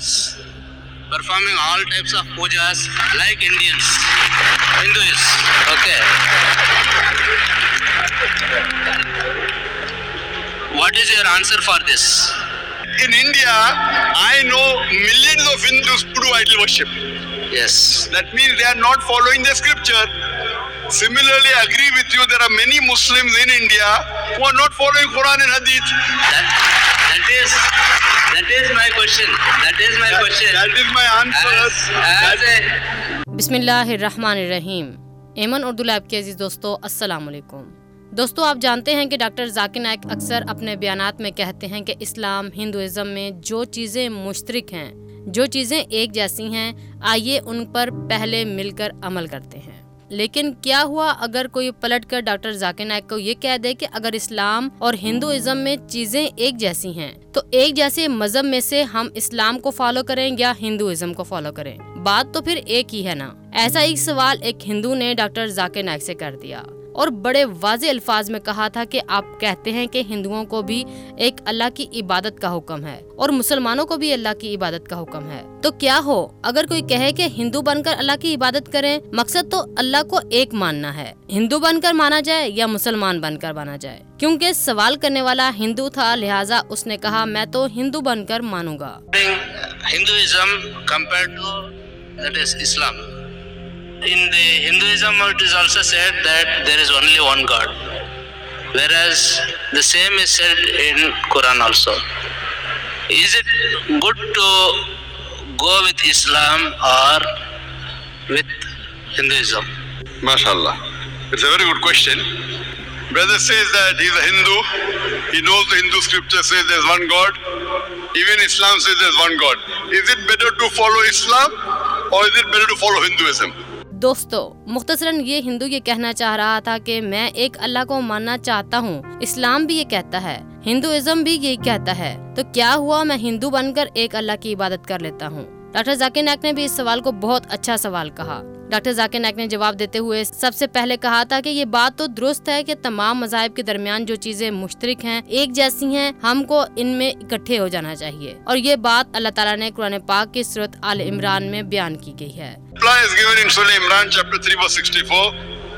pujas, performing all types of pujas like Indians, Hindus. Okay. What is your answer for this? In India, I know millions of Hindus who do idol worship. Yes. That means they are not following the scripture. Similarly, I agree with you, there are many Muslims in India who are not following Quran and Hadith. That, that is that is my question. That is my That- question. that is my answer. As, as a बिस्मिल्लाहिर्रहमानिर्रहीम एमन Urdu lab के अज़ीज़ दोस्तों अस्सलाम वालेकुम दोस्तों आप जानते हैं कि डॉक्टर जाकिर नायक अक्सर अपने बयानात में कहते हैं कि इस्लाम हिंदुज़म में जो चीज़ें मुश्तरक हैं जो चीज़ें एक जैसी हैं आइए उन पर पहले मिलकर अमल करते हैं लेकिन क्या हुआ? अगर कोई पलट कर डॉक्टर जाकिर नायक को ये कह दे कि अगर इस्लाम और हिंदुइज्म में चीज़ें एक जैसी हैं तो एक जैसे मज़हब में से हम इस्लाम को फॉलो करें या हिंदुइज्म को फॉलो करें? बात तो फिर एक ही है ना? ऐसा एक सवाल एक हिंदू ने डॉक्टर जाकिर नायक से कर दिया। और बड़े वाजे अल्फाज में कहा था कि आप कहते हैं कि हिंदुओं को भी एक अल्लाह की इबादत का हुक्म है और मुसलमानों को भी अल्लाह की इबादत का हुक्म है। तो क्या हो? अगर कोई कहे कि हिंदू बनकर अल्लाह की इबादत करें, मकसद तो अल्लाह को एक मानना है। हिंदू बनकर माना जाए या मुसलमान बनकर माना जाए? क्योंकि सवाल करने वाला हिंदू था, लिहाजा उसने कहा, मैं तो हिंदू बनकर मानूँगा। Hinduism compared to that is Islam. In the Hinduism, it is also said that there is only one God, whereas the same is said in Quran also. Is it good to go with Islam or with Hinduism? MashaAllah. It's a very good question. Brother says that he's a Hindu. He knows the Hindu scripture says there's one God. Even Islam says there's one God. Is it better to follow Islam or is it better to follow Hinduism? दोस्तों, मुख्तसरन ये हिंदू ये कहना चाह रहा था कि मैं एक अल्लाह को मानना चाहता हूँ, इस्लाम भी ये कहता है, हिंदुइज्म भी यही कहता है। तो क्या हुआ, मैं हिंदू बनकर एक अल्लाह की इबादत कर लेता हूँ? डॉक्टर जाकिर नायक ने भी इस सवाल को बहुत अच्छा सवाल कहा। डॉक्टर जाकिर नायक ने जवाब देते हुए सबसे पहले कहा था कि ये बात तो दुरुस्त है कि तमाम मजाहब के दरमियान जो चीज़ें मुश्तरक हैं, एक जैसी हैं, हमको इनमें इकट्ठे हो जाना चाहिए। और ये बात अल्लाह ताला ने कुरान पाक की सूरत आल इमरान में बयान की गई है।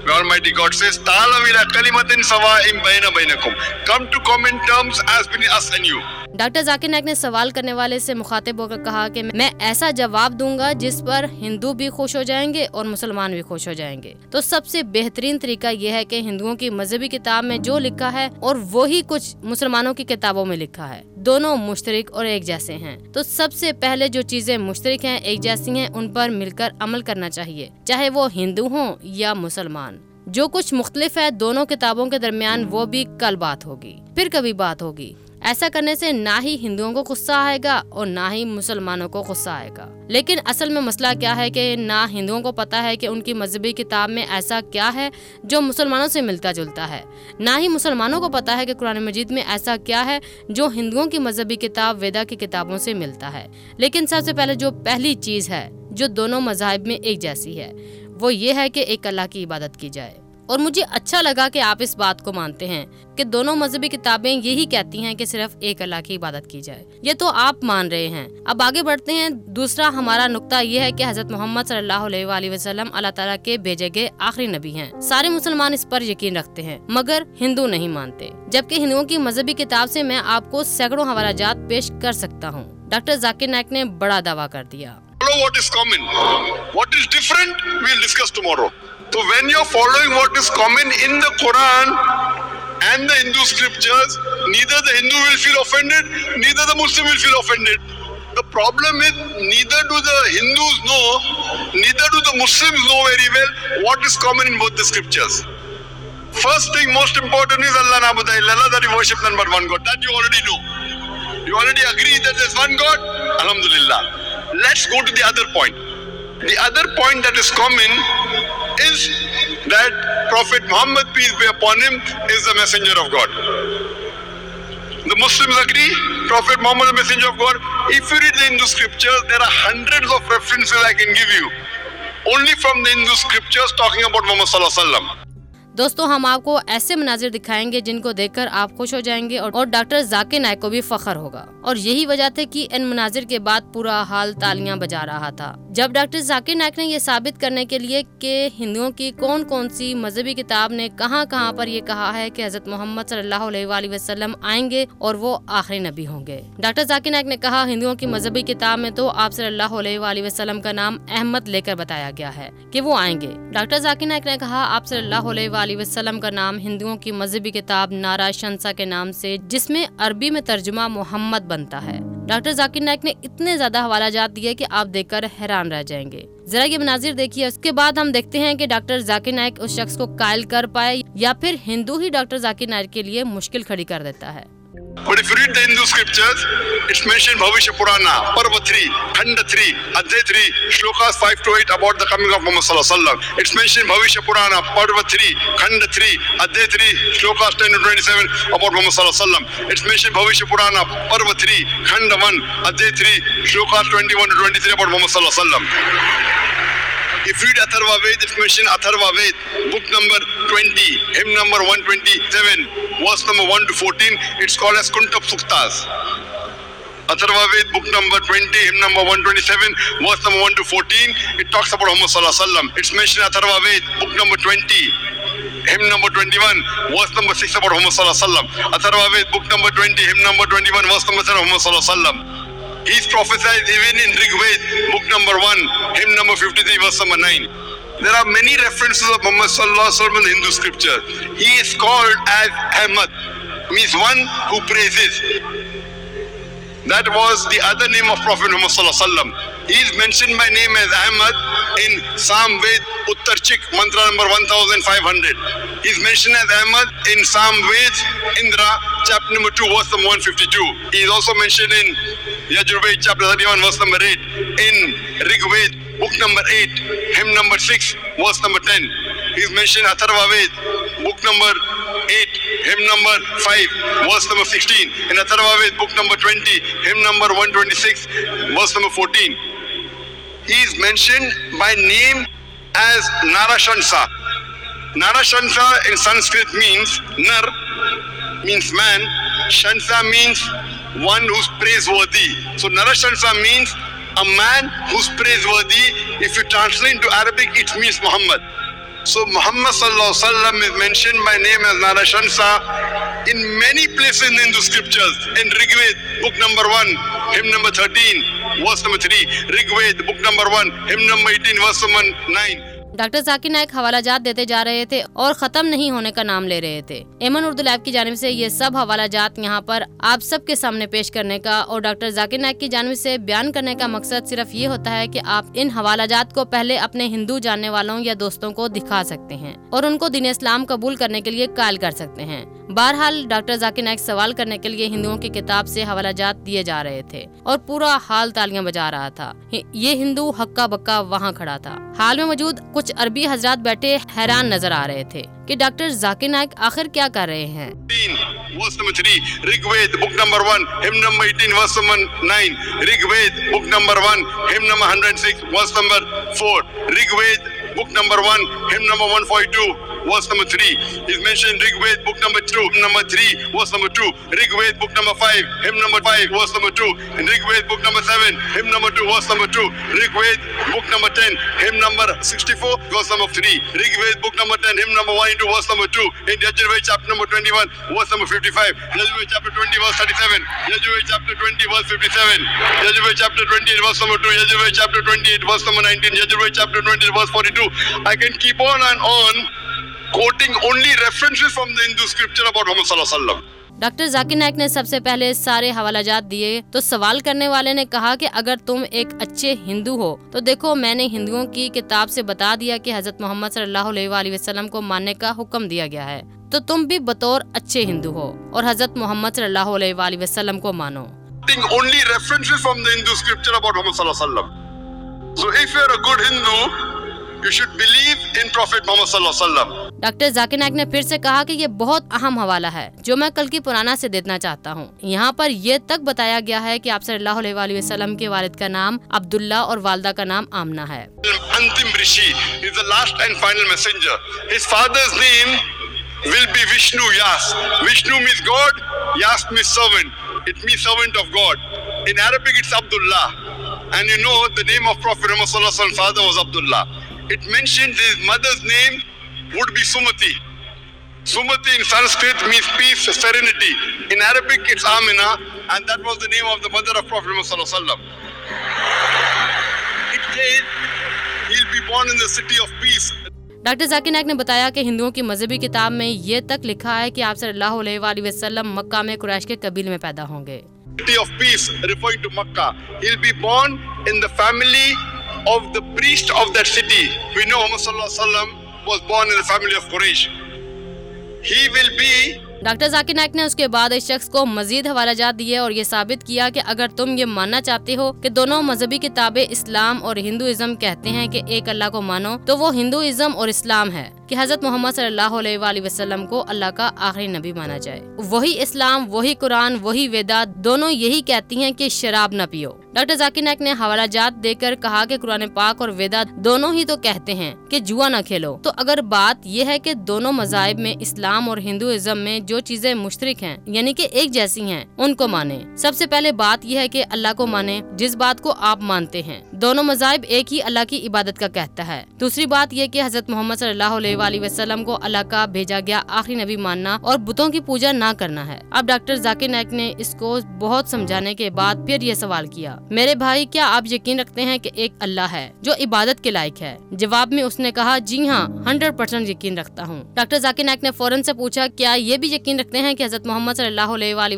Reply is given in Surah Imran chapter 3 verse 64 where Almighty God says Ta'alaw ila kalimatin sawa'in bayna bainakum Come to common terms as between us and you. Doctor Zakir Naik ने सवाल करने वाले से मुखातिब होकर कहा कि मैं ऐसा जवाब दूँगा जिस पर हिंदू भी खुश हो जाएँगे और मुसलमान भी खुश हो जाएँगे. तो सबसे बेहतरीन तरीका यह है कि हिंदुओं की मजहबी किताब में जो लिखा है और वही कुछ मुसलमानों की किताबों में लिखा है, दोनों मुश्तरक और एक जैसे हैं। तो सबसे पहले जो चीज़ें मुश्तरक हैं, एक जैसी हैं, उन पर मिलकर अमल करना चाहिए, चाहे वो हिंदू हों या मुसलमान। जो कुछ मुख्तलिफ़ है दोनों किताबों के दरमियान, वो भी कल बात होगी, फिर कभी बात होगी। ऐसा करने से ना ही हिंदुओं को गुस्सा आएगा और ना ही मुसलमानों को गुस्सा आएगा। लेकिन असल में मसला क्या है कि ना हिंदुओं को पता है कि उनकी मजहबी किताब में ऐसा क्या है जो मुसलमानों से मिलता जुलता है। ना ही मुसलमानों को पता है कि कुरान मजीद में ऐसा क्या है जो हिंदुओं की मजहबी किताब, वेदा की किताबों से मिलता है। लेकिन सबसे पहले जो पहली चीज़ है, जो दोनों मजाहब में एक जैसी है वो ये है कि एक अल्लाह की इबादत की जाए। और मुझे अच्छा लगा कि आप इस बात को मानते हैं कि दोनों मजहबी किताबें यही कहती हैं कि सिर्फ़ एक अल्लाह की इबादत की जाए। ये तो आप मान रहे हैं। अब आगे बढ़ते हैं। दूसरा हमारा नुकता ये है कि हज़रत मोहम्मद सल्लल्लाहु अलैहि वसल्लम अल्लाह ताला के भेजे गए आखिरी नबी हैं। सारे मुसलमान इस पर यकीन रखते हैं, मगर हिंदू नहीं मानते। जबकि हिंदुओं की मजहबी किताब से मैं आपको सैकड़ों हवाला पेश कर सकता हूँ। डॉक्टर जाकिर नायक ने बड़ा दावा कर दिया। Follow what is common. What is different, we'll discuss tomorrow. So when you're following what is common in the Quran and the Hindu scriptures, neither the Hindu will feel offended, neither the Muslim will feel offended. The problem is neither do the Hindus know, neither do the Muslims know very well what is common in both the scriptures. First thing, most important is Allah Nabuda illallah, that you worship none but one God. That you already know. You already agree that there's one God? Alhamdulillah. Let's go to the other point. The other point that is common is that Prophet Muhammad, peace be upon him, is the messenger of God. The Muslims agree, Prophet Muhammad is the messenger of God. If you read the Hindu scriptures, there are hundreds of references I can give you. Only from the Hindu scriptures talking about Muhammad. दोस्तों हम आपको ऐसे मनाजिर दिखाएँगे जिनको देखकर आप खुश हो जाएँगे और, और डॉक्टर जाकिर नायक को भी फखर होगा। और यही वजह थी कि इन मनाजिर के बाद पूरा हाल तालियाँ बजा रहा था। जब डॉक्टर जाकिर नायक ने ये साबित करने के लिए कि हिंदुओं की कौन कौन सी मजहबी किताब ने कहाँ कहाँ पर ये कहा है कि हज़रत मोहम्मद सल्लल्लाहु अलैहि वसल्लम आएँगे और वो आखिरी नबी होंगे। डॉक्टर जाकिर नायक ने कहा हिंदुओं की मजहबी किताब में तो आप सल्लल्लाहु अलैहि वसल्लम का नाम अहमद लेकर बताया गया है कि वो आएँगे। डॉक्टर जाकिर नायक ने कहा आप अलैहि वसल्लम का नाम हिंदुओं की मजहबी किताब नारा शंसा के नाम से, जिसमें अरबी में तर्जुमा मोहम्मद बनता है। डॉक्टर जाकिर नायक ने इतने ज़्यादा हवाला जात दिए कि आप देखकर हैरान रह जाएँगे। जरा ये मनाजिर देखिए, उसके बाद हम देखते हैं कि डॉक्टर जाकिर नायक उस शख्स को कायल कर पाए या फिर हिंदू ही डॉक्टर जाकिर नायक के लिए मुश्किल खड़ी कर देता है। But if you read the Hindu scriptures, it's mentioned Bhavishya Purana, Parva 3, Khanda 3, Adhyay 3, Shlokas 5 to 8 about the coming of Muhammad Sallallahu. It's mentioned Bhavishya Purana, Parva 3, Khanda 3, Adhyay 3, Shlokas 10 to 27 about Muhammad Sallallahu. It's mentioned Bhavishya Purana, Parva 3, Khanda 1, Adhyay 3, Shlokas 21 to 23 about Muhammad Sallallahu. If you read Atharva Ved, it's mentioned Atharva Ved, book number 20, hymn number 127, verse number 1 to 14. It's called as Kuntap Suktas. Atharva book number 20, hymn number 127, verse number 1 to 14. It talks about Muhammad Sallallahu. It's mentioned Atharva book number 20, hymn number 21, verse number 6 about Muhammad Sallallahu Alaihi. Atharva book number 20, hymn number 21, verse number 7 Muhammad Sallallahu Alaihi. He's prophesied even in Rig Ved, book number 1, hymn number 53, verse number 9. There are many references of Muhammad Sallallahu in Hindu scripture. He is called as Ahmad, means one who praises. That was the other name of Prophet Muhammad Sallallahu. He is mentioned by name as Ahmad in Sam Ved Uttarchik, mantra number 1500. He is mentioned as Ahmad in Sam Ved Indra, chapter number 2, verse number 152. He is also mentioned in Yajurved, chapter 31, verse number 8. In Rigved, book number 8, hymn number 6, verse number 10. He is mentioned Atharva Ved, book number 8, hymn number 5, verse number 16. In Atharva Ved, book number 20, hymn number 126, verse number 14. He is mentioned by name as Narashansa. Narashansa in Sanskrit means Nar, means man. Shansa means one who's praiseworthy. So Narashansa means a man who's praiseworthy. If you translate into Arabic, it means Muhammad. So Muhammad wasallam is mentioned by name as Narashansa in many places in Hindu scriptures. In Rigved, book number one, hymn number 13, verse number 3. Rigved, book number one, hymn number 18, verse number 9. Doctor Zakir Naik हवाला जात देते जा रहे थे और खत्म नहीं होने का नाम ले रहे थे। एमन उर्दू लैब की जानब से ये सब हवाला जात यहाँ पर आप सबके सामने पेश करने का और डॉक्टर जाकिर नायक की जानब से बयान करने का मकसद सिर्फ़ ये होता है कि आप इन हवाला जात को पहले अपने हिंदू जानने वालों या दोस्तों को दिखा सकते हैं और उनको दिन इस्लाम कबूल करने के लिए कायल कर सकते हैं। बहरहाल, डॉक्टर जाकिर नायक सवाल करने के लिए हिंदुओं की किताब से हवाला जात दिए जा रहे थे और पूरा हाल तालियाँ बजा रहा था। ये हिंदू हक्का बक्का वहाँ खड़ा था। हाल में मौजूद कुछ अरबी हजरात बैठे हैरान नज़र आ रहे थे। कि डॉक्टर जाकिर नायक आखिर क्या कर रहे हैं तीन verse number 3 Rigved book number 1 hymn number 18 verse number 9 Rigved book number 1 hymn number 106 verse number 4 Rigved book number 1 hymn number 142 verse number 3 is mentioned Rigved book number 2 number 3 verse number 2 Rigved book number 5 hymn number 5 verse number 2 in Rigved book number 7 hymn number 2 verse number 2 Rigved book number 10 hymn number 64 verse number 3 Rigved book number 10 hymn number 1 into verse number 2 in Yajurved chapter number 21 verse number 55 Yajurved chapter 20 verse 37 Yajurved chapter 20 verse 57 Yajurved chapter 28 verse number 2 Yajurved chapter 28 verse number 19 Yajurved chapter 20 verse 42 I can keep on and on quoting only references from the Hindu scripture about Muhammad sallallahu alaihi wasallam. Doctor Zakir Naik ने सबसे पहले सारे हवालाजात दिए तो सवाल करने वाले ने कहा कि अगर तुम एक अच्छे हिंदू हो तो देखो मैंने हिंदुओं की किताब से बता दिया कि हज़रत मोहम्मद सल्लल्लाहु अलैहि वसल्लम को मानने का हुक्म दिया गया है। तो तुम भी बतौर अच्छे हिंदू हो और हज़रत मोहम्मद सल्लल्लाहु अलैहि वसल्लम को मानो। यू डॉक्टर जाकिर नायक ने फिर से कहा कि ये बहुत अहम हवाला है जो मैं कल की पुराना से देखना चाहता हूँ। यहाँ पर ये तक बताया गया है कि आप वसल्लम के वालिद का नाम अब्दुल्ला और वालदा का नाम आमना है। अंतिम ऋषि is the last and final messenger his father's name will be Vishnu Yash Vishnu means God Yash means servant it mean servant of God in Arabic it's Abdullah and you know the name of prophet Muhammad सल्लल्लाहु अलैहि वसल्लम father was Abdullah It mentions his mother's name would be Sumati. Sumati in Sanskrit means peace, serenity. In Arabic, it's Amina, and that was the name of the mother of Prophet Muhammad Sallallahu Alaihi Wasallam. It says he'll be born in the city of peace. Doctor Zakir Naik ने बताया कि हिंदुओं की मजहबी किताब में ये तक लिखा है कि आप सल्लल्लाहु अलैहि वसल्लम मक्का में कुरैश के कबील में पैदा होंगे City of peace, referring to Makkah. He'll be born in the family of the priest of that city. We know Muhammad Wasallam was born in the family of Quraysh. He will be doctor Zakir Naik ने उसके बाद इस शख्स को मजीद हवाला जात दिए और ये साबित किया कि अगर तुम ये मानना चाहते हो कि दोनों मजहबी किताबें इस्लाम और हिंदुइज्म कहते हैं कि एक अल्लाह को मानो तो वो हिंदुइज्म और इस्लाम है कि हज़रत मोहम्मद सल्लल्लाहु अलैहि वसल्लम को अल्लाह का आखिरी नबी माना जाए। वही इस्लाम, वही कुरान, वही वेदा दोनों यही कहती हैं कि शराब न पियो। डॉक्टर जाकिर नायक ने हवाला जात देकर कहा कि कुरान पाक और वेदा दोनों ही तो कहते हैं कि जुआ न खेलो। तो अगर बात यह है कि दोनों मजाहब में इस्लाम और हिंदुइज्म में जो चीज़ें मुश्तरक हैं, यानी कि एक जैसी हैं, उनको माने। सबसे पहले बात यह है कि अल्लाह को माने जिस बात को आप मानते हैं। दोनों मजाहब एक ही अल्लाह की इबादत का कहता है। दूसरी बात यह कि हज़रत मोहम्मद सल्लल्लाहु वसल्लम को अल्लाह का भेजा गया आखिरी नबी मानना और बुतों की पूजा ना करना है। अब डॉक्टर जाकिर नायक ने इसको बहुत समझाने के बाद फिर ये सवाल किया, मेरे भाई, क्या आप यकीन रखते हैं कि एक अल्लाह है जो इबादत के लायक है? जवाब में उसने कहा, जी हाँ हंड्रेड परसेंट यकीन रखता हूँ। डॉक्टर जाकिर नायक ने फ़ौरन से पूछा, क्या ये भी यकीन रखते हैं कि हज़रत मोहम्मद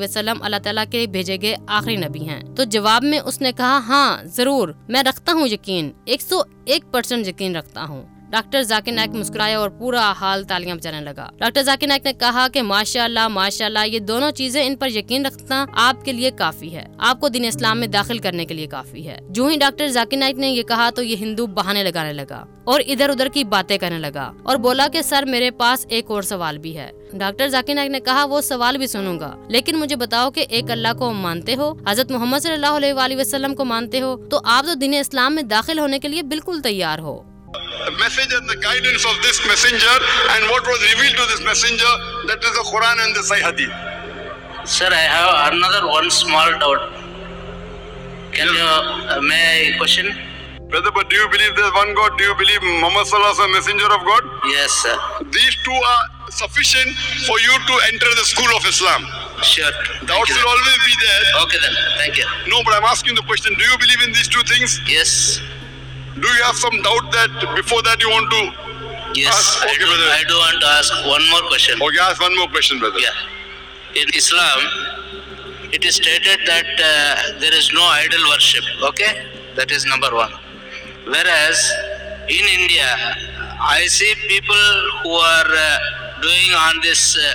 वसल्लम अल्लाह ताला के भेजे गए आखिरी नबी हैं? तो जवाब में उसने कहा हाँ ज़रूर, मैं रखता हूँ यकीन, एक सौ एक परसेंट यकीन रखता हूँ। डॉक्टर जाकिर नायक मुस्कुराया और पूरा हाल तालियाँ बजाने लगा। डॉक्टर जाकिर नायक ने कहा कि माशाल्लाह माशाल्लाह, ये दोनों चीज़ें इन पर यकीन रखना आपके लिए काफ़ी है। आपको दिन इस्लाम में दाखिल करने के लिए काफ़ी है। जो ही डॉक्टर जाकिर नायक ने ये कहा तो ये हिंदू बहाने लगाने लगा और इधर उधर की बातें करने लगा और बोला कि, सर, मेरे पास एक और सवाल भी है। डॉक्टर जाकिर नायक ने कहा, वो सवाल भी सुनूँगा, लेकिन मुझे बताओ कि एक अल्लाह को मानते हो? हज़रत मोहम्मद सल्लल्लाहु अलैहि वसल्लम को मानते हो? तो आप तो दिन इस्लाम में दाखिल होने के लिए बिल्कुल तैयार हो। Message and the guidance of this messenger and what was revealed to this messenger that is the Quran and the Sahih Hadith. Sir, I have another one small doubt. Can you, uh, may I question? Brother, but do you believe there's one God? Do you believe Muhammad Sallallahu Alaihi Wasallam messenger of God? Yes, sir. These two are sufficient for you to enter the school of Islam. Sure. Doubts will always be there. Okay then. Thank you. No, but I'm asking the question, do you believe in these two things? Yes. Do you have some doubt that before that you want to Yes. Ask- I okay, do. brother. I do want to ask one more question. Okay, ask one more question, brother. Yeah. In Islam, it is stated that uh, there is no idol worship. Okay, that is number one. Whereas in India, I see people who are uh, doing on this uh,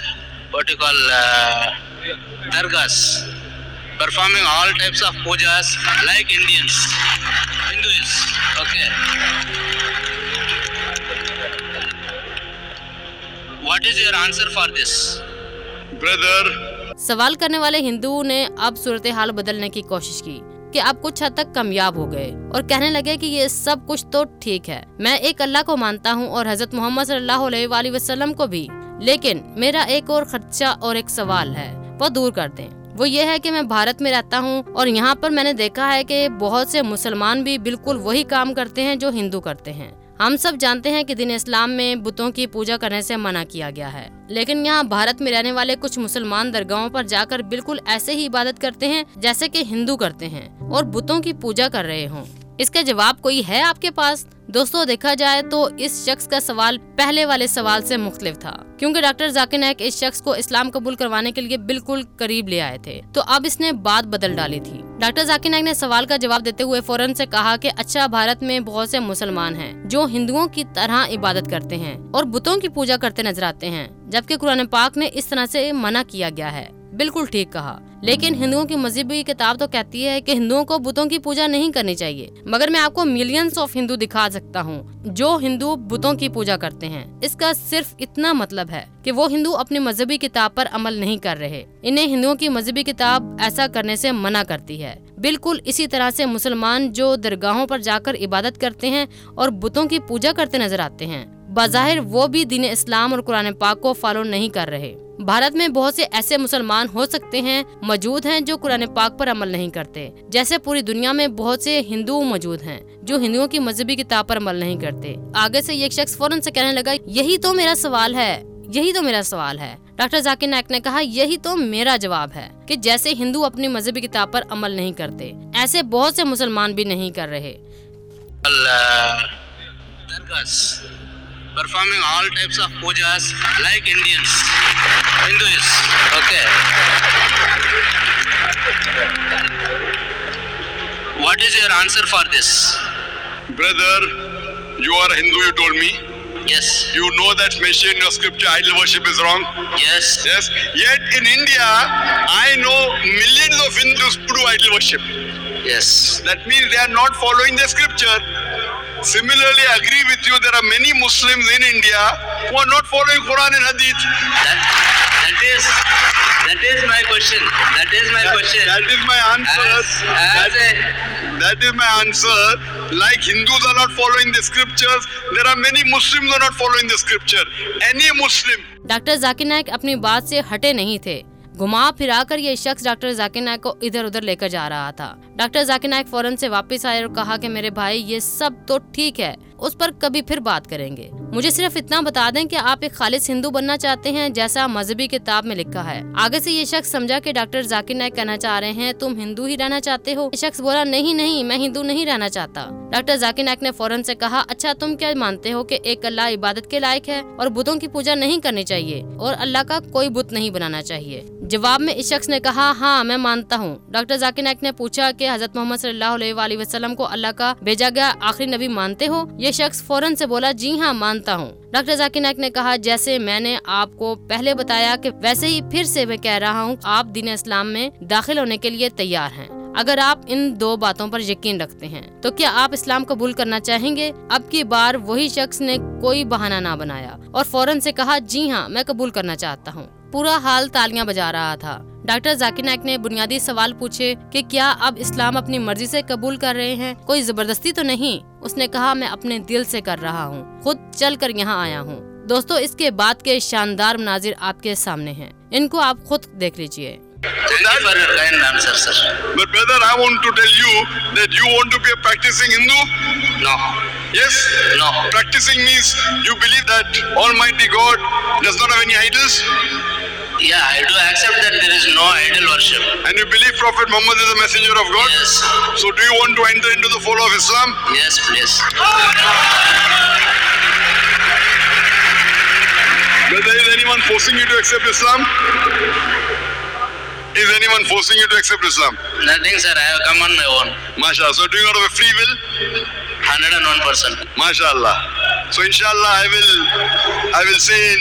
what you call uh, dargahs, performing all types of pujas like Indians, Hindus. Okay. What is your answer for this? Brother, सवाल करने वाले हिंदुओं ने अब सूरत हाल बदलने की कोशिश की कि अब कुछ हद तक कामयाब हो गए और कहने लगे कि ये सब कुछ तो ठीक है मैं एक अल्लाह को मानता हूँ और हज़रत मोहम्मद सल्लल्लाहु अलैहि वसल्लम को भी लेकिन मेरा एक और खर्चा और एक सवाल है वो दूर कर दें वो ये है कि मैं भारत में रहता हूँ और यहाँ पर मैंने देखा है कि बहुत से मुसलमान भी बिल्कुल वही काम करते हैं जो हिंदू करते हैं। हम सब जानते हैं कि दिन इस्लाम में बुतों की पूजा करने से मना किया गया है। लेकिन यहाँ भारत में रहने वाले कुछ मुसलमान दरगाहों पर जाकर बिल्कुल ऐसे ही इबादत करते हैं जैसे कि हिंदू करते हैं और बुतों की पूजा कर रहे हों। इसका जवाब कोई है आपके पास? दोस्तों, देखा जाए तो इस शख्स का सवाल पहले वाले सवाल से मुख्तलिफ़ था, क्योंकि डॉक्टर जाकिर नायक इस शख्स को इस्लाम कबूल करवाने के लिए बिल्कुल करीब ले आए थे। तो अब इसने बात बदल डाली थी। डॉक्टर जाकिर नायक ने सवाल का जवाब देते हुए फ़ौरन से कहा कि अच्छा भारत में बहुत से मुसलमान हैं, जो हिंदुओं की तरह इबादत करते हैं और बुतों की पूजा करते नज़र आते हैं, जबकि कुरान पाक ने इस तरह से मना किया गया है। बिल्कुल ठीक कहा। लेकिन हिंदुओं की मजहबी किताब तो कहती है कि हिंदुओं को बुतों की पूजा नहीं करनी चाहिए। मगर मैं आपको मिलियंस ऑफ़ हिंदू दिखा सकता हूँ, जो हिंदू बुतों की पूजा करते हैं। इसका सिर्फ़ इतना मतलब है कि वो हिंदू अपनी मजहबी किताब पर अमल नहीं कर रहे। इन्हें हिंदुओं की मजहबी किताब ऐसा करने से मना करती है। बिल्कुल इसी तरह से मुसलमान जो दरगाहों पर जाकर इबादत करते हैं और बुतों की पूजा करते नज़र आते हैं। बाहिर वो भी दीन इस्लाम और कुरान पाक को फॉलो नहीं कर रहे। भारत में बहुत से ऐसे मुसलमान हो सकते हैं, मौजूद हैं जो कुरान पाक पर अमल नहीं करते। जैसे पूरी दुनिया में बहुत से हिंदू मौजूद हैं, जो हिंदुओं की मजहबी किताब पर अमल नहीं करते। आगे से एक शख्स फ़ौरन से कहने लगा, यही तो मेरा सवाल है, यही तो मेरा सवाल है। डॉक्टर जाकिर नायक ने कहा, यही तो मेरा जवाब है कि जैसे हिंदू अपनी मजहबी किताब पर अमल नहीं करते, ऐसे बहुत से मुसलमान भी नहीं कर रहे। Performing all types of pujas like Indians, Hindus. Okay. What is your answer for this? Brother, you are a Hindu, you told me. Yes. You know that mentioned in your scripture idol worship is wrong. Yes. Yes. Yet in India, I know millions of Hindus who do idol worship. Yes. That means they are not following the scripture. Similarly, I agree with you. There are many Muslims in India who are not following Quran and Hadith. That, that is that is my question. That is my That- question. that is my answer. As, as That- a, That is my answer. Like Hindus are not following the scriptures, there are many Muslims who are not following the scripture. Any Muslim doctor Zakir Naik अपनी बात से हटे नहीं थे घुमा फिरा कर ये शख्स डॉक्टर जाकिर नायक को इधर उधर लेकर जा रहा था। डॉक्टर जाकिर नायक फ़ौरन से वापस आए और कहा कि मेरे भाई, ये सब तो ठीक है, उस पर कभी फिर बात करेंगे। मुझे सिर्फ़ इतना बता दें कि आप एक खालिश हिंदू बनना चाहते हैं, जैसा मजहबी किताब में लिखा है। आगे से ये शख्स समझा कि डॉक्टर जाकिर नायक कहना चाह रहे हैं, तुम हिंदू ही रहना चाहते हो? शख्स बोला, नहीं नहीं, मैं हिंदू नहीं रहना चाहता। डॉक्टर जाकिर नायक ने फ़ौरन से कहा अच्छा तुम क्या मानते हो कि एक अल्लाह इबादत के लायक है और बुतों की पूजा नहीं करनी चाहिए और अल्लाह का कोई बुत नहीं बनाना चाहिए? जवाब में इस शख्स ने कहा हाँ मैं मानता हूँ। डॉक्टर जाकिर नायक ने पूछा कि हज़रत मोहम्मद सल्लल्लाहु वसल्लम को अल्लाह का भेजा गया आखिरी नबी मानते हो? ये शख्स फ़ौरन से बोला, जी हाँ मानता हूँ। डॉक्टर जाकिर नायक ने कहा, जैसे मैंने आपको पहले बताया कि वैसे ही फिर से मैं कह रहा हूँ, आप दीन इस्लाम में दाखिल होने के लिए तैयार हैं। अगर आप इन दो बातों पर यकीन रखते हैं तो क्या आप इस्लाम कबूल करना चाहेंगे? अब की बार वही शख्स ने कोई बहाना ना बनाया और फ़ौरन से कहा, जी हाँ मैं कबूल करना चाहता हूँ। पूरा हाल तालियाँ बजा रहा था। डॉक्टर जाकिर नायक ने बुनियादी सवाल पूछे कि क्या अब इस्लाम अपनी मर्ज़ी से कबूल कर रहे हैं? कोई ज़बरदस्ती तो नहीं? उसने कहा मैं अपने दिल से कर रहा हूँ। खुद चल कर यहाँ आया हूँ। दोस्तों इसके बाद के शानदार मनाजिर आपके सामने हैं। इनको आप खुद देख लीजिए। does not have any idols. Yeah, I do accept that there is no idol worship. and you believe Prophet Muhammad is a messenger of God. Yes. So do you want to enter into the fold of Islam? Yes, please. Brother, is anyone forcing you to accept Islam? Is anyone forcing you to accept Islam? Nothing, sir. I have come on my own. MashaAllah. So doing out of a free will? 101%. MashaAllah. So inshallah I will I will say in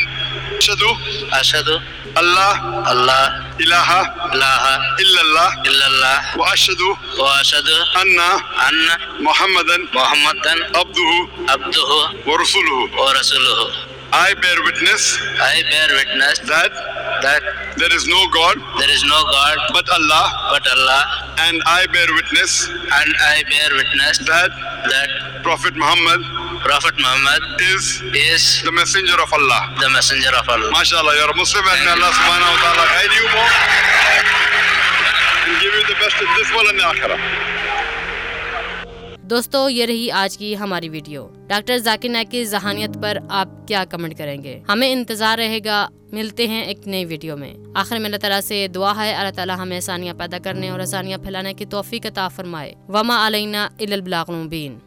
Shadu Ashadu Allah Allah ilaha ilaha illallah illallah wa ashhadu wa ashadu anna anna Muhammadan Muhammadan abduhu abduhu wa rasuluhu. wa rasuluhu. I bear witness I bear witness that that there is no God there is no God but Allah but Allah and I bear witness and I bear witness that that Prophet Muhammad Prophet Muhammad is is the messenger of Allah. the messenger of Allah. MashaAllah, you're a Muslim and may Allah subhanahu wa ta'ala guide you more and give you the best in this world and the akhirah. दोस्तों ये रही आज की हमारी video doctor Zakir नायक की जहानियत पर आप क्या कमेंट करेंगे हमें इंतज़ार रहेगा मिलते हैं एक नई वीडियो में आखिर में अल्लाह ताला से दुआ है अल्लाह ताला हमें आसानियाँ पैदा करने और आसानियाँ फैलाने की तौफीक अता फरमाए वमा अलैना मुबीन